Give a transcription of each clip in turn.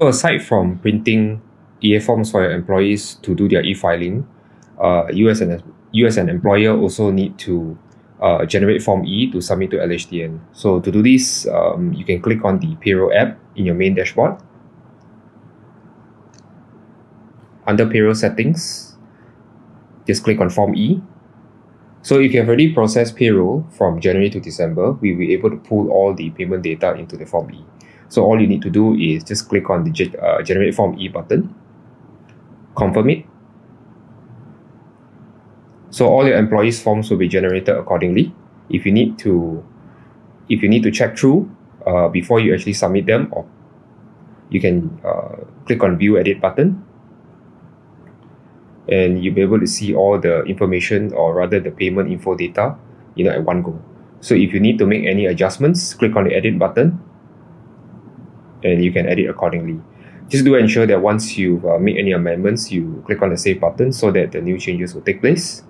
Aside from printing EA forms for your employees to do their e-filing, uh, you as an you as an employer also need to uh, generate Form E to submit to LHDN. So to do this, um, you can click on the payroll app in your main dashboard. Under payroll settings, just click on Form E. So if you have already processed payroll from January to December, we will be able to pull all the payment data into the Form E. So all you need to do is just click on the uh, Generate Form E button, confirm it, so all your employees forms will be generated accordingly. If you need to, if you need to check through uh, before you actually submit them, or you can uh, click on View Edit button, and you'll be able to see all the information or rather the payment info data, you know, at one go. So if you need to make any adjustments, click on the Edit button, and you can edit accordingly. Just do ensure that once you uh, make any amendments, you click on the Save button so that the new changes will take place.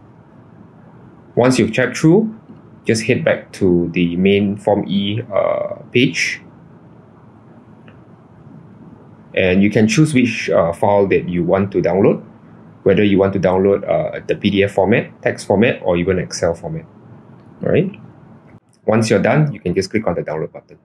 Once you've checked through, just head back to the main Form E uh, page. And you can choose which uh, file that you want to download, whether you want to download uh, the PDF format, text format, or even Excel format. All right. Once you're done, you can just click on the download button.